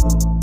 Oh.